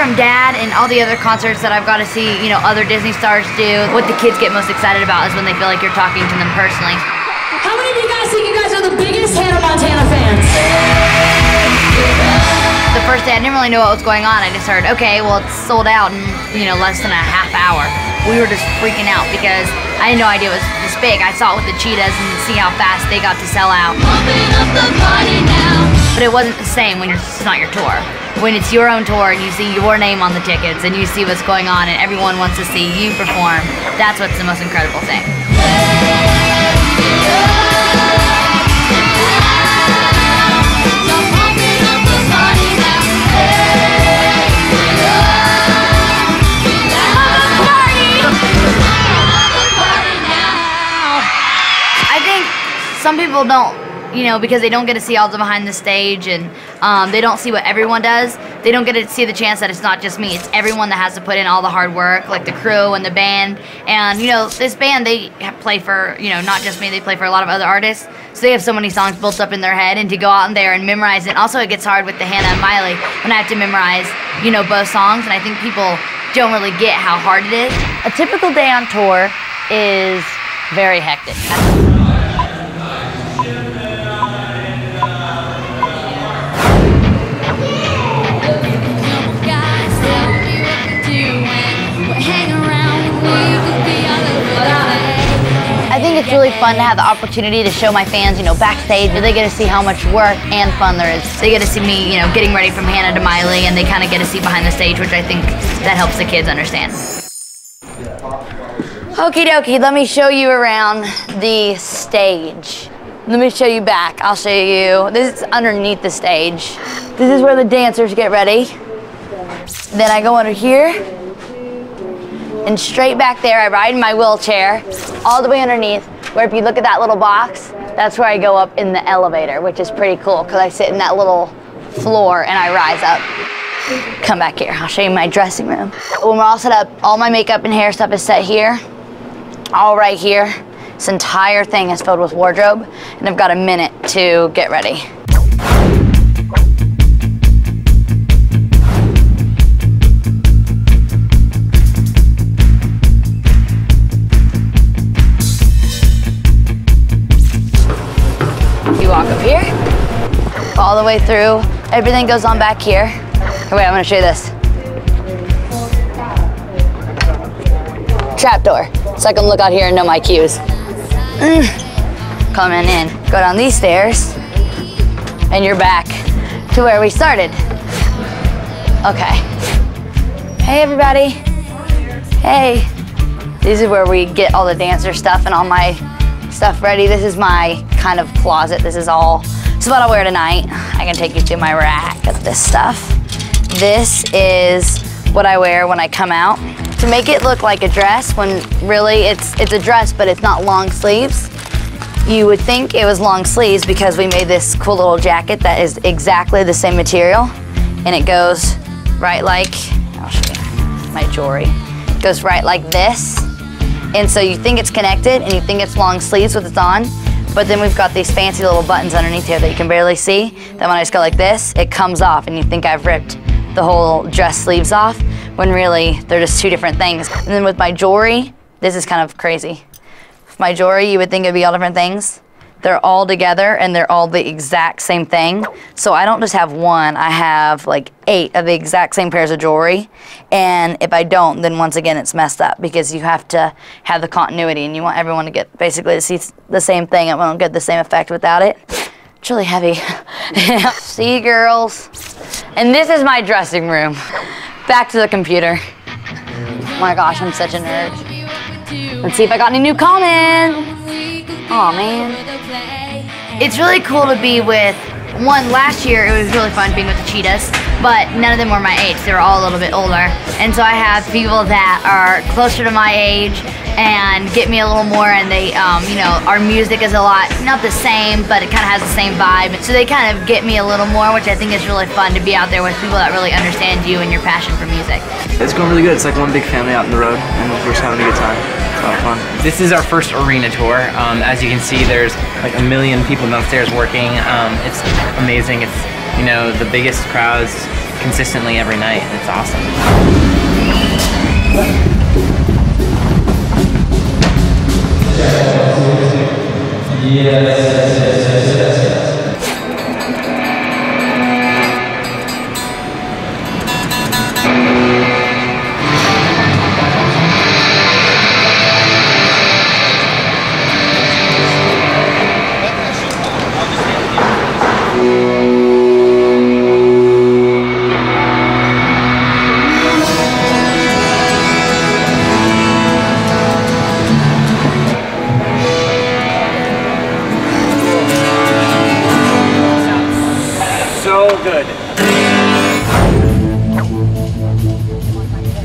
from Dad and all the other concerts that I've got to see, you know, other Disney stars do, what the kids get most excited about is when they feel like you're talking to them personally. How many of you guys think you guys are the biggest Hannah Montana fans? The first day, I didn't really know what was going on. I just heard, okay, well, it's sold out in, you know, less than a half hour. We were just freaking out because I had no idea it was this big. I saw it with the cheetahs and see how fast they got to sell out. But it wasn't the same when you're, it's not your tour. When it's your own tour and you see your name on the tickets and you see what's going on and everyone wants to see you perform, that's what's the most incredible thing. I think some people don't, you know, because they don't get to see all the behind the stage and um, they don't see what everyone does. They don't get to see the chance that it's not just me. It's everyone that has to put in all the hard work, like the crew and the band. And you know, this band they play for, you know, not just me. They play for a lot of other artists. So they have so many songs built up in their head, and to go out in there and memorize it. Also, it gets hard with the Hannah and Miley when I have to memorize, you know, both songs. And I think people don't really get how hard it is. A typical day on tour is very hectic. It's really fun to have the opportunity to show my fans, you know, backstage. They get to see how much work and fun there is. They get to see me, you know, getting ready from Hannah to Miley, and they kind of get to see behind the stage, which I think that helps the kids understand. Okie dokie, let me show you around the stage. Let me show you back. I'll show you. This is underneath the stage. This is where the dancers get ready. Then I go under here. And straight back there, I ride in my wheelchair all the way underneath. Where if you look at that little box, that's where I go up in the elevator, which is pretty cool because I sit in that little floor and I rise up. Come back here. I'll show you my dressing room. When we're all set up, all my makeup and hair stuff is set here all right here. This entire thing is filled with wardrobe, and I've got a minute to get ready. The way through. Everything goes on back here. Wait, I'm gonna show you this. trapdoor so I can look out here and know my cues. Mm. Coming in, go down these stairs, and you're back to where we started. Okay. Hey, everybody. Hey. This is where we get all the dancer stuff and all my stuff ready. This is my kind of closet. This is all, this is what I'll wear tonight. I can take you to my rack of this stuff. This is what I wear when I come out to make it look like a dress when really it's it's a dress but it's not long sleeves. You would think it was long sleeves because we made this cool little jacket that is exactly the same material and it goes right like I'll show you my jewelry. It goes right like this. And so you think it's connected and you think it's long sleeves with it's on, but then we've got these fancy little buttons underneath here that you can barely see. That when I just go like this, it comes off and you think I've ripped the whole dress sleeves off when really they're just two different things. And then with my jewelry, this is kind of crazy. With my jewelry, you would think it'd be all different things. They're all together and they're all the exact same thing. So I don't just have one, I have like eight of the exact same pairs of jewelry. And if I don't, then once again it's messed up because you have to have the continuity and you want everyone to get basically to see the same thing. It won't get the same effect without it. It's really heavy. see girls. And this is my dressing room. Back to the computer. Oh my gosh, I'm such a nerd. Let's see if I got any new comments. Oh man. It's really cool to be with one last year it was really fun being with the cheetahs but none of them were my age they were all a little bit older and so i have people that are closer to my age and get me a little more and they um, you know our music is a lot not the same but it kind of has the same vibe so they kind of get me a little more which i think is really fun to be out there with people that really understand you and your passion for music It's going really good. It's like one big family out in the road, and we're just having a good time. It's a lot of fun. This is our first arena tour. Um, as you can see, there's like a million people downstairs working. Um, it's amazing. It's you know the biggest crowds consistently every night, it's awesome. So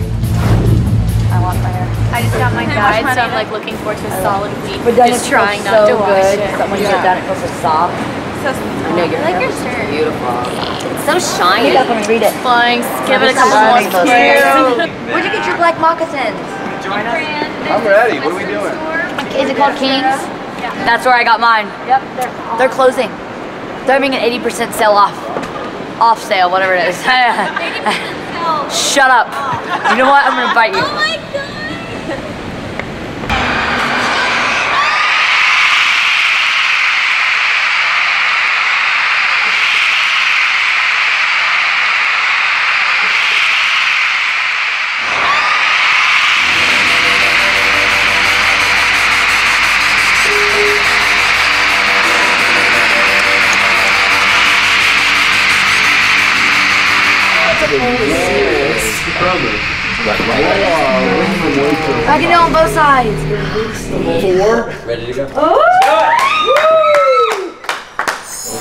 I want fire. I just got my guide, so I'm like looking forward to a solid week. But doesn't just it trying so not to wash good? it. That when you get done, it feels so soft. So, I know your like hair your is shirt. beautiful. It's so shiny. Read that for me. Read it. Flying, give it a couple more rainbow cute. Where'd you get your black moccasins? Join us. I'm ready. What are we doing? Is it called Kings? Yeah. That's where I got mine. Yep, they're they're closing. They're having an 80% sale off. Off sale, whatever it is. Shut up. You know what? I'm gonna bite you. Oh my god. I can do on both sides.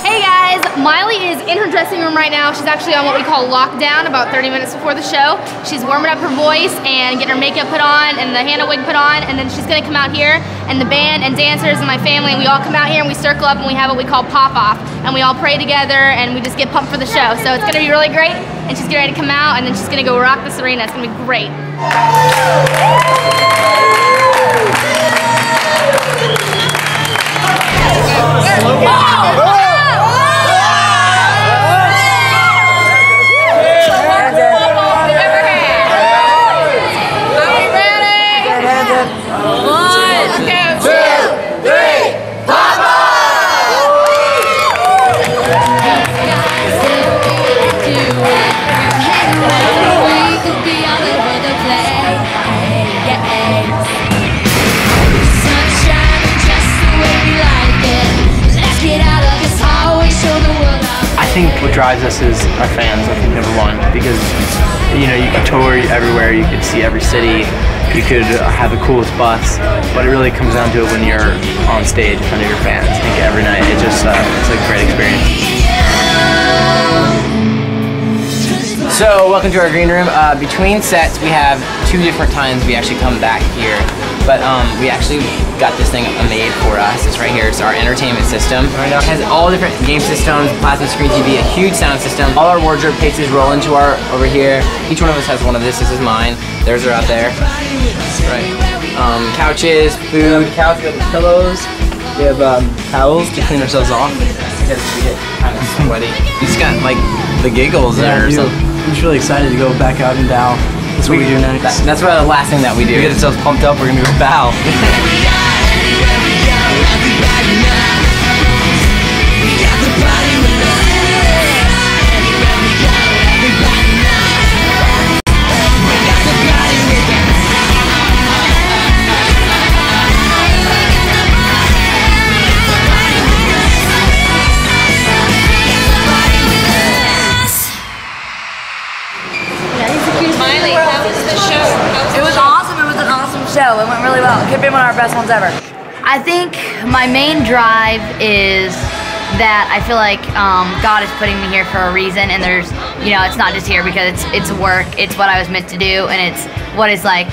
Hey guys, Miley is in her dressing room right now. She's actually on what we call lockdown about 30 minutes before the show. She's warming up her voice and getting her makeup put on and the Hannah wig put on and then she's gonna come out here and the band and dancers and my family and we all come out here and we circle up and we have what we call pop off and we all pray together and we just get pumped for the show. So it's gonna be really great and she's getting ready to come out and then she's gonna go rock this arena. It's gonna be great. Drives us is our fans. I think number one because you know you can tour everywhere, you can see every city, you could have the coolest bus, but it really comes down to it when you're on stage in front of your fans. I think every night it just uh, it's a great experience. So, welcome to our green room. Uh, between sets, we have two different times we actually come back here. But um, we actually got this thing made for us. It's right here. It's our entertainment system. It has all different game systems, plasma screen TV, a huge sound system. All our wardrobe cases roll into our over here. Each one of us has one of this. This is mine. Theirs are out there. Right. Um, couches, food. couch. We have pillows. We have um, towels to clean ourselves off because we get kind of sweaty. We just got like the giggles or something. I'm just really excited to go back out and Dow. That's what we, do next. That- that's what the last thing that we do. we get ourselves pumped up, we're gonna go bow. really well. It could be one of our best ones ever. I think my main drive is that I feel like um, God is putting me here for a reason, and there's, you know, it's not just here because it's it's work. It's what I was meant to do, and it's what is like,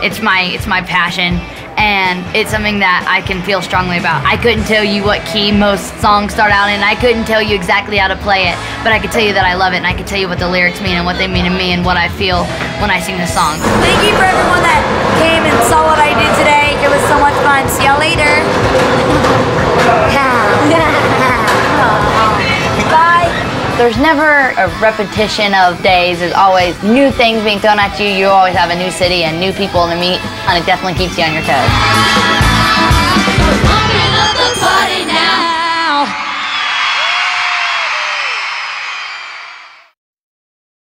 it's my it's my passion, and it's something that I can feel strongly about. I couldn't tell you what key most songs start out in. I couldn't tell you exactly how to play it, but I could tell you that I love it, and I could tell you what the lyrics mean and what they mean to me and what I feel when I sing the song. Thank you for everyone that came and saw what I did today. It was so much fun. See y'all later. Bye. there's never a repetition of days. There's always new things being thrown at you. You always have a new city and new people to meet, and it definitely keeps you on your toes.